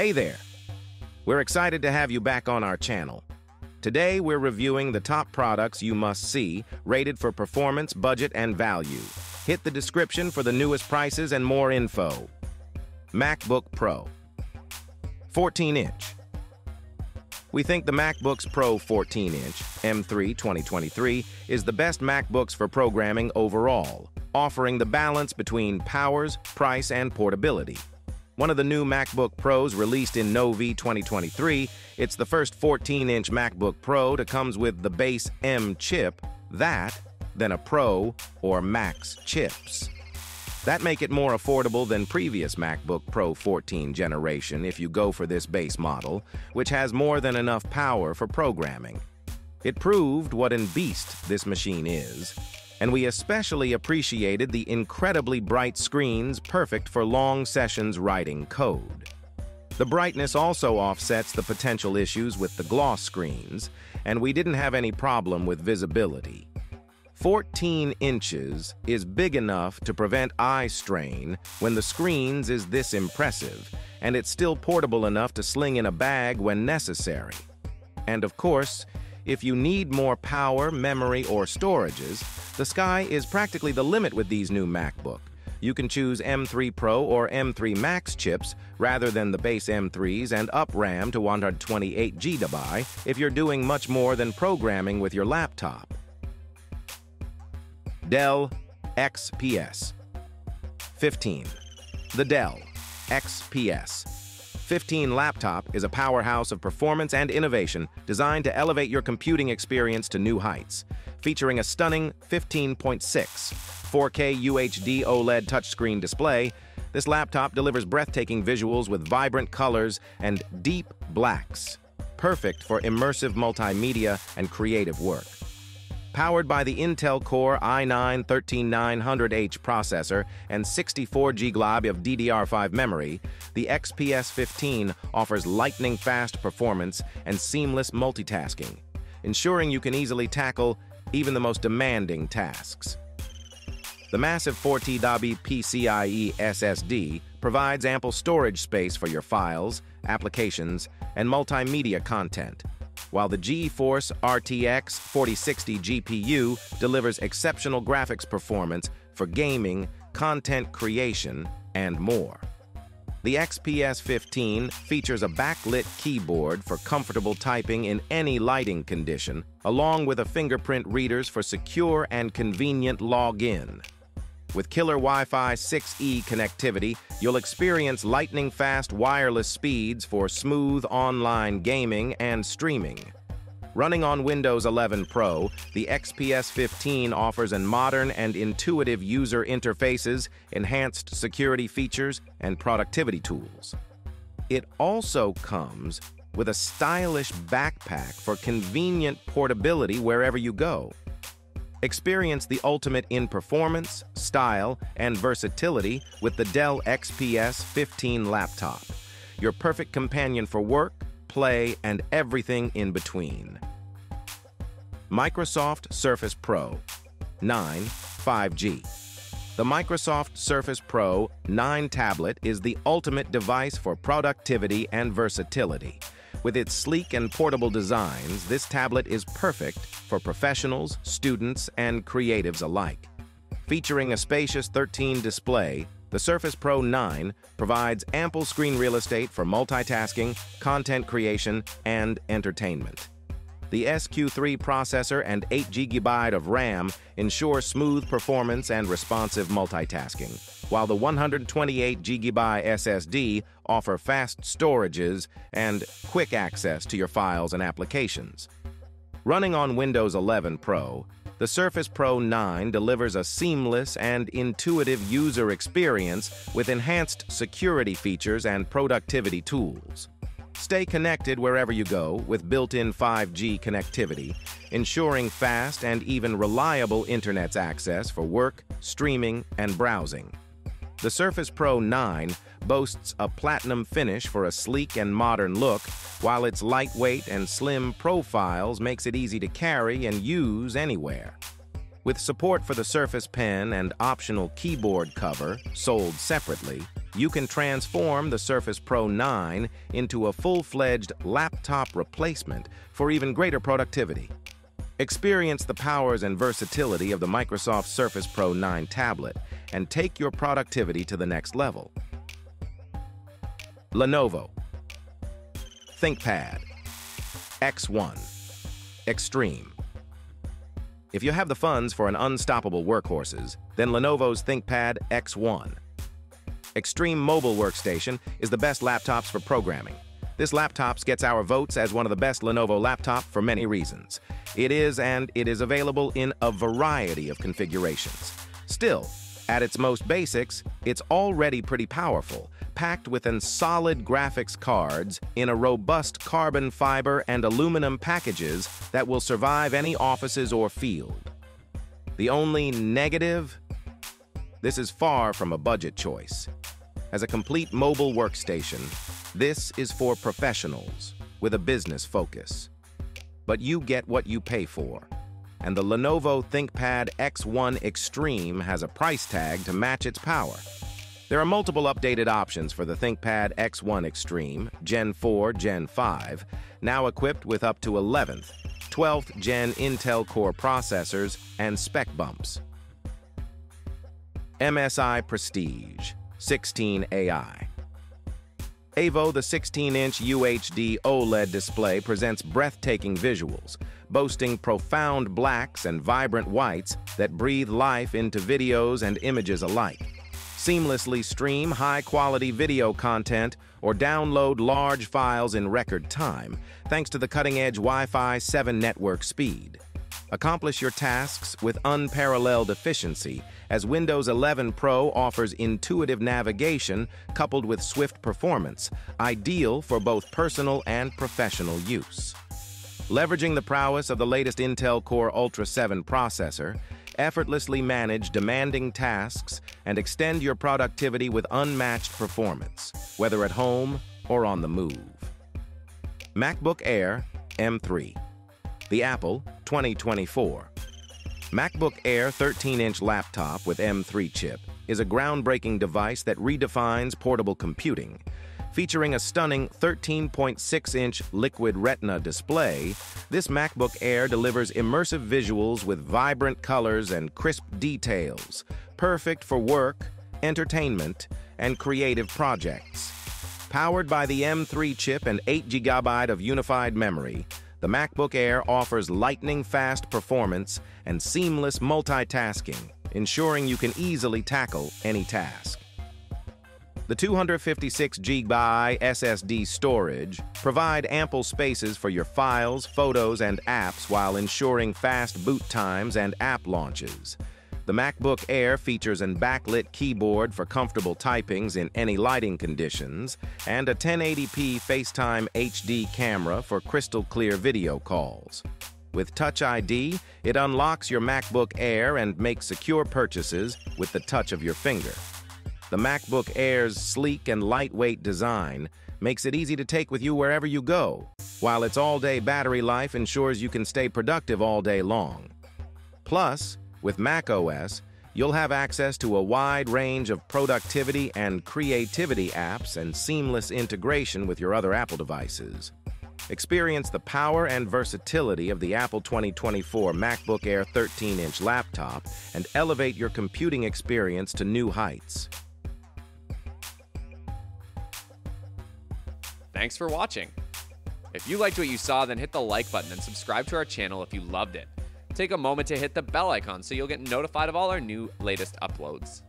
Hey there! We're excited to have you back on our channel. Today, we're reviewing the top products you must see, rated for performance, budget, and value. Hit the description for the newest prices and more info. MacBook Pro 14-inch We think the MacBooks Pro 14-inch M3 2023 is the best MacBooks for programming overall, offering the balance between powers, price, and portability. One of the new MacBook Pros released in Novi 2023, it's the first 14-inch MacBook Pro to comes with the base M chip, that, than a Pro or Max chips. That make it more affordable than previous MacBook Pro 14 generation if you go for this base model, which has more than enough power for programming. It proved what an beast this machine is, and we especially appreciated the incredibly bright screens perfect for long sessions writing code. The brightness also offsets the potential issues with the gloss screens, and we didn't have any problem with visibility. 14 inches is big enough to prevent eye strain when the screens is this impressive, and it's still portable enough to sling in a bag when necessary. And of course, if you need more power, memory, or storages, the sky is practically the limit with these new MacBook. You can choose M3 Pro or M3 Max chips rather than the base M3s and up RAM to 128 GB if you're doing much more than programming with your laptop. Dell XPS 15. The Dell XPS 15 laptop is a powerhouse of performance and innovation designed to elevate your computing experience to new heights. Featuring a stunning 15.6 4K UHD OLED touchscreen display, this laptop delivers breathtaking visuals with vibrant colors and deep blacks, perfect for immersive multimedia and creative work. Powered by the Intel Core i9-13900H processor and 64 GB of DDR5 memory, the XPS 15 offers lightning-fast performance and seamless multitasking, ensuring you can easily tackle even the most demanding tasks. The massive 4TB PCIe SSD provides ample storage space for your files, applications, and multimedia content, while the GeForce RTX 4060 GPU delivers exceptional graphics performance for gaming, content creation, and more. The XPS 15 features a backlit keyboard for comfortable typing in any lighting condition, along with a fingerprint readers for secure and convenient login. With killer Wi-Fi 6E connectivity, you'll experience lightning-fast wireless speeds for smooth online gaming and streaming. Running on Windows 11 Pro, the XPS 15 offers an modern and intuitive user interfaces, enhanced security features, and productivity tools. It also comes with a stylish backpack for convenient portability wherever you go. Experience the ultimate in performance, style, and versatility with the Dell XPS 15 laptop. Your perfect companion for work, play, and everything in between. Microsoft Surface Pro 9 5G The Microsoft Surface Pro 9 tablet is the ultimate device for productivity and versatility. With its sleek and portable designs, this tablet is perfect for professionals, students, and creatives alike. Featuring a spacious 13 display, the Surface Pro 9 provides ample screen real estate for multitasking, content creation, and entertainment. The SQ3 processor and 8GB of RAM ensure smooth performance and responsive multitasking, while the 128GB SSD offer fast storages and quick access to your files and applications. Running on Windows 11 Pro, the Surface Pro 9 delivers a seamless and intuitive user experience with enhanced security features and productivity tools. Stay connected wherever you go with built-in 5G connectivity, ensuring fast and even reliable internet's access for work, streaming, and browsing. The Surface Pro 9 boasts a platinum finish for a sleek and modern look, while its lightweight and slim profiles makes it easy to carry and use anywhere. With support for the Surface Pen and optional keyboard cover sold separately, you can transform the Surface Pro 9 into a full-fledged laptop replacement for even greater productivity. Experience the powers and versatility of the Microsoft Surface Pro 9 tablet and take your productivity to the next level. Lenovo ThinkPad X1 Extreme if you have the funds for an unstoppable workhorses, then Lenovo's ThinkPad X1. Extreme Mobile Workstation is the best laptops for programming. This laptop gets our votes as one of the best Lenovo laptop for many reasons. It is and it is available in a variety of configurations. Still, at its most basics, it's already pretty powerful, packed with an solid graphics cards in a robust carbon fiber and aluminum packages that will survive any offices or field. The only negative? This is far from a budget choice. As a complete mobile workstation, this is for professionals with a business focus. But you get what you pay for and the Lenovo ThinkPad X1 Extreme has a price tag to match its power. There are multiple updated options for the ThinkPad X1 Extreme, Gen 4, Gen 5, now equipped with up to 11th, 12th Gen Intel Core processors and spec bumps. MSI Prestige 16 AI Evo, the 16-inch UHD OLED display presents breathtaking visuals, boasting profound blacks and vibrant whites that breathe life into videos and images alike. Seamlessly stream high-quality video content or download large files in record time, thanks to the cutting-edge Wi-Fi 7 network speed. Accomplish your tasks with unparalleled efficiency as Windows 11 Pro offers intuitive navigation coupled with swift performance, ideal for both personal and professional use. Leveraging the prowess of the latest Intel Core Ultra 7 processor, effortlessly manage demanding tasks and extend your productivity with unmatched performance, whether at home or on the move. MacBook Air M3 the Apple 2024. MacBook Air 13-inch laptop with M3 chip is a groundbreaking device that redefines portable computing. Featuring a stunning 13.6-inch liquid retina display, this MacBook Air delivers immersive visuals with vibrant colors and crisp details, perfect for work, entertainment, and creative projects. Powered by the M3 chip and 8 GB of unified memory, the MacBook Air offers lightning-fast performance and seamless multitasking, ensuring you can easily tackle any task. The 256GB SSD storage provide ample spaces for your files, photos, and apps while ensuring fast boot times and app launches. The MacBook Air features an backlit keyboard for comfortable typings in any lighting conditions and a 1080p FaceTime HD camera for crystal clear video calls. With Touch ID, it unlocks your MacBook Air and makes secure purchases with the touch of your finger. The MacBook Air's sleek and lightweight design makes it easy to take with you wherever you go, while its all-day battery life ensures you can stay productive all day long. Plus, with macOS, you'll have access to a wide range of productivity and creativity apps and seamless integration with your other Apple devices. Experience the power and versatility of the Apple 2024 MacBook Air 13-inch laptop and elevate your computing experience to new heights. Thanks for watching. If you liked what you saw, then hit the like button and subscribe to our channel if you loved it take a moment to hit the bell icon so you'll get notified of all our new latest uploads.